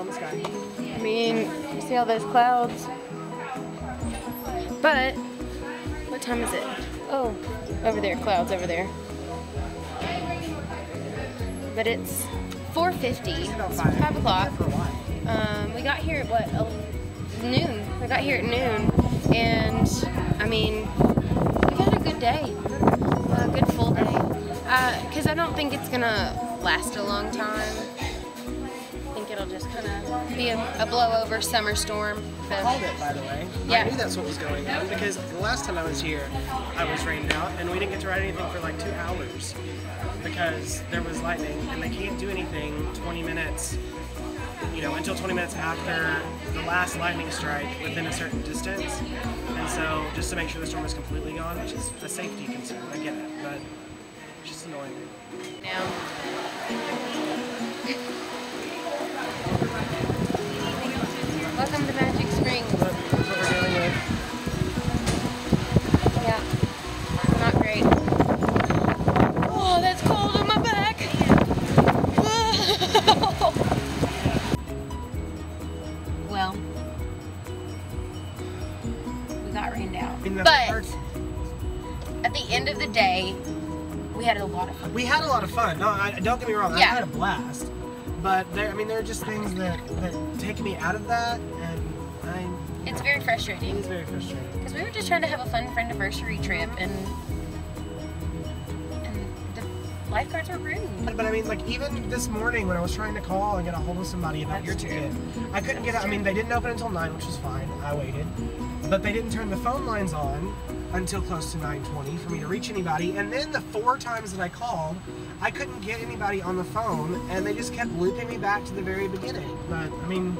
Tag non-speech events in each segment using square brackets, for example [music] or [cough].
in the sky. I mean, you see all those clouds? But, what time is it? Oh, over there, clouds over there. But it's 4.50, it's 5 o'clock. Um, we got here at what, noon? We got here at noon, and I mean, we had a good day, a good full day. Because I don't think it's gonna last a long time. Be a, a blowover summer storm. I called it, by the way. Yeah. I knew that's what was going on because the last time I was here, I was rained out and we didn't get to ride anything for like two hours because there was lightning and they can't do anything 20 minutes, you know, until 20 minutes after the last lightning strike within a certain distance. And so just to make sure the storm is completely gone, which is a safety concern, I get it, but it's just annoying. now. We got rained out. I mean, the But at the end of the day, we had a lot of fun. We had a lot of fun. No, I, don't get me wrong. Yeah. I had a blast. But there, I mean, there are just things that, that take me out of that, and I, It's very it frustrating is very frustrating. because we were just trying to have a fun friend anniversary trip, and and the lifeguards were rude. But, but I mean, like even this morning when I was trying to call and get a hold of somebody about your That's true. ticket, I couldn't get. I mean, they didn't open until nine, which was fine. I waited, but they didn't turn the phone lines on until close to 9:20 for me to reach anybody. And then the four times that I called, I couldn't get anybody on the phone, and they just kept looping me back to the very beginning. But I mean,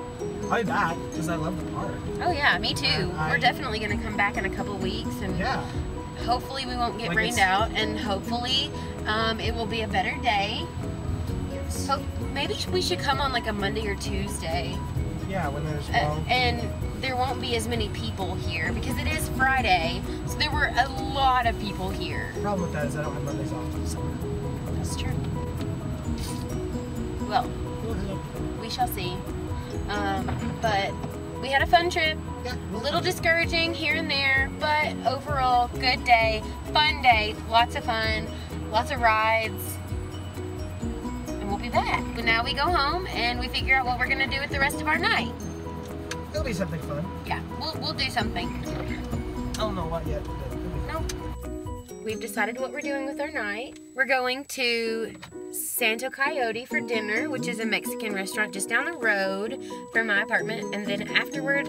I'll be back because I love the park. Oh yeah, me too. I- We're definitely gonna come back in a couple weeks, and Yeah. Hopefully we won't get Like rained out, and hopefully um, it will be a better day. So maybe we should come on like a Monday or Tuesday, Yeah, when there's uh, and there won't be as many people here because it is Friday. So there were a lot of people here. the problem with that is I don't have Mondays off this summer. That's true. Well, we shall see. Um, but we had a fun trip. Yeah. A little discouraging here and there, but overall, good day, fun day, lots of fun, lots of rides. And we'll be back. But now we go home and we figure out what we're gonna do with the rest of our night. It'll be something fun. Yeah, we'll, we'll do something. I don't know what yet. We've decided what we're doing with our night. We're going to Santo Coyote for dinner, which is a Mexican restaurant just down the road from my apartment. And then afterward,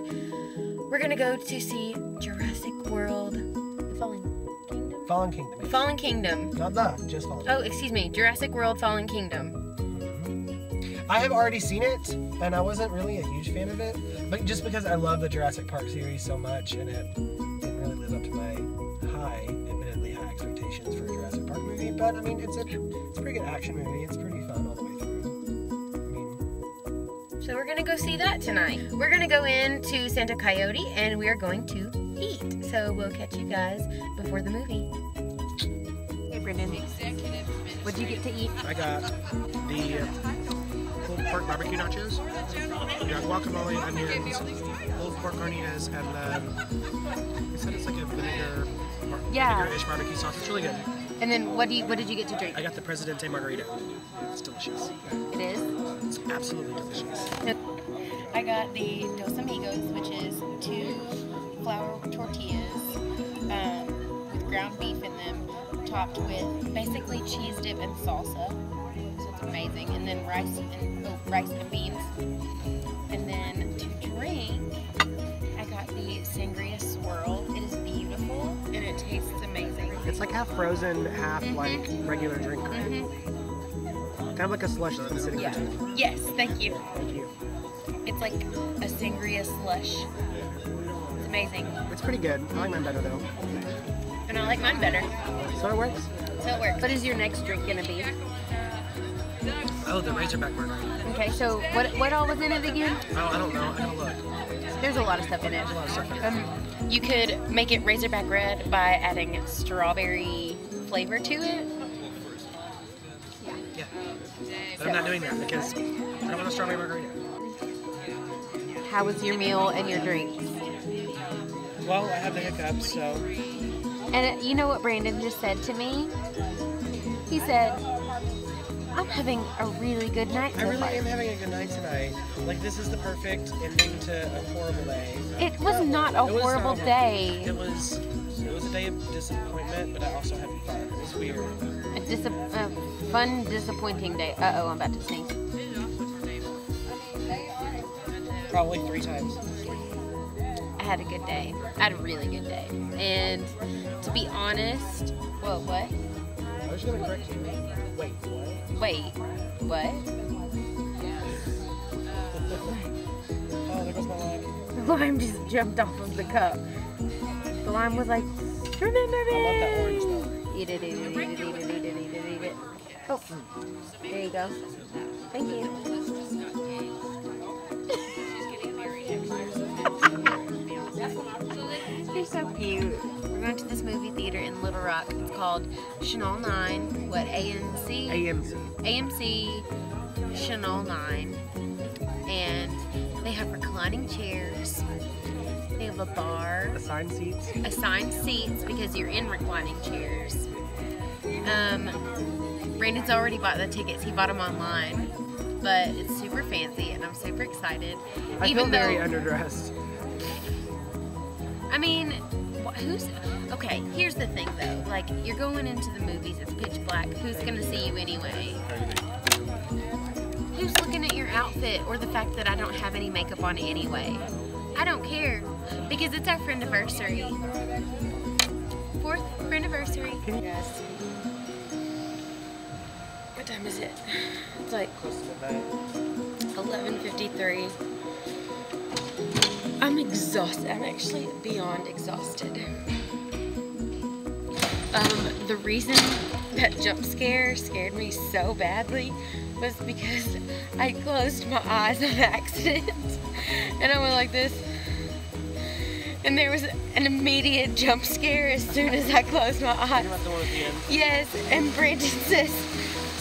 we're gonna go to see Jurassic World The Fallen Kingdom. Fallen Kingdom. Fallen Kingdom. Not the, just Fallen. Oh, excuse me, Jurassic World Fallen Kingdom. Mm-hmm. I have already seen it, and I wasn't really a huge fan of it, but just because I love the Jurassic Park series so much, and it didn't really live up to my high, admittedly high expectations for a Jurassic Park movie. But I mean, it's a it's a pretty good action movie. It's pretty fun all the way through. I mean, So we're gonna go see that tonight. We're gonna go into Santa Coyote and we are going to eat. So we'll catch you guys before the movie. Hey Brendan, what'd you get to eat? I got the pulled pork barbecue nachos. I got guacamole, onions, pulled pork carnitas, and then they said it's like a vinegar, Yeah. vinegar-ish barbecue sauce. It's really good. And then what do you what did you get to drink? I got the Presidente Margarita. It's delicious. It is. It's absolutely delicious. [laughs] I got the Dos Amigos, which is two flour tortillas um, with ground beef in them, topped with basically cheese dip and salsa. So it's amazing. And then rice and oh, rice and beans. And then to drink, I got the sangria swirl. It is beautiful and it tastes amazing. It's like half frozen, half Mhm. like regular drink, right? Mhm. Kind of like a slush that's been sitting Yeah. for. Yes, thank you. Thank you. It's like a sangria slush. It's amazing. It's pretty good. I like mine better though. And I like mine better. So it works. So it works. What is your next drink gonna be? Oh, the Razorback Burger. Okay, so what what all was in it again? Oh, I don't know. I gotta look. There's a lot of stuff in it. There's a lot of stuff in it. Um, you could make it Razorback Red by adding strawberry flavor to it. Yeah. But I'm not doing that because I don't want a strawberry margarita. how was your meal and your drinks? Well, I had the hiccups, so And you know what Brandon just said to me? He said, I'm having a really good night I really far. am having a good night tonight. Like this is the perfect ending to a horrible day. It was not a was horrible not- day. It was it was a day of disappointment, but I also had fun. It was weird. A, dis- a fun, disappointing day. Uh oh, I'm about to sneeze. Probably three times. I had a good day. I had a really good day. And to be honest, well, what? I gonna correct you. Wait, what? Wait, what? Oh, there goes my leg. The lime just jumped off of the cup. The lime was like, remember me. I love that orange though. Eat it, eat it, eat it, eat it, eat it, eat it, eat it. Oh, there you go. Thank you. [laughs] They're so cute. We're going to this movie theater in Little Rock. It's called Chenal 9. What, AMC? AMC. AMC Chenal 9. And they have reclining chairs. They have a bar Assigned seats. assigned seats because you're in reclining chairs. Um, Brandon's already bought the tickets. He bought them online, but it's super fancy, and I'm super excited. I Even feel very though, underdressed. I mean, who's okay? Here's the thing, though. Like, you're going into the movies. It's pitch black. Who's gonna see you anyway? Who's looking at your outfit or the fact that I don't have any makeup on anyway? I don't care because it's our friend anniversary. Fourth friend anniversary. Yes. What time is it? It's like Close to midnight. 11:53. I'm exhausted. I'm actually beyond exhausted. Um, the reason that jump scare scared me so badly was because I closed my eyes on accident, [laughs] and I went like this. And there was an immediate jump scare as soon as I closed my eyes. You want the one at the end? Yes, and Brandon says,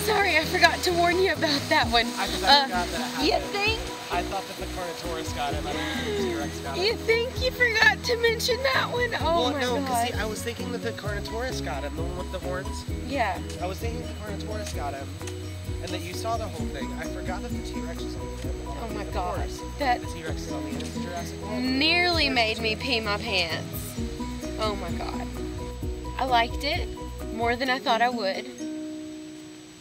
"Sorry, I forgot to warn you about that one." I I Uh, forgot that think? I thought that the Carnotaurus got him. I don't think the T-Rex got him. You think you forgot to mention that one? Oh well, my no, god. see, I was thinking that the Carnotaurus got him, the one with the horns. yeah. I was thinking the Carnotaurus got him, and that you saw the whole thing. I forgot that the T-Rex was on the end. Oh my god. That The T-Rex is on the end of Jurassic World. nearly made me pee my pants. Oh my god. I liked it more than I thought I would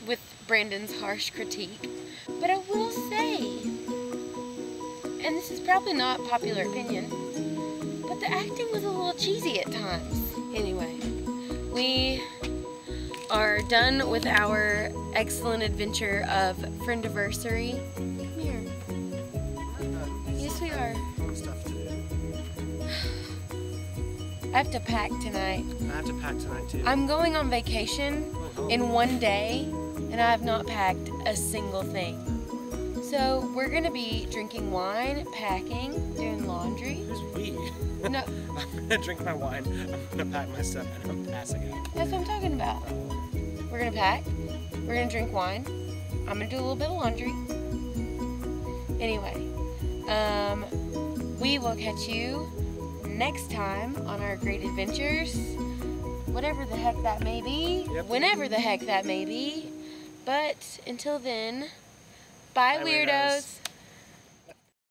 with Brandon's harsh critique. But I will say, and this is probably not popular opinion, but the acting was a little cheesy at times. Anyway, we are done with our excellent adventure of Friendiversary. Come here. Yes, we are. Fun stuff to do. I have to pack tonight. I have to pack tonight too. I'm going on vacation in one day, and I have not packed a single thing. So we're gonna be drinking wine, packing, doing laundry. Who's we? No, [laughs] I'm gonna drink my wine. I'm gonna pack my stuff, and I'm passing out. that's what I'm talking about. We're gonna pack. We're gonna drink wine. I'm gonna do a little bit of laundry. Anyway, um, we will catch you next time on our great adventures. Whatever the heck that may be. Yep. Whenever the heck that may be. But until then, bye, Bye, weirdos. weirdos.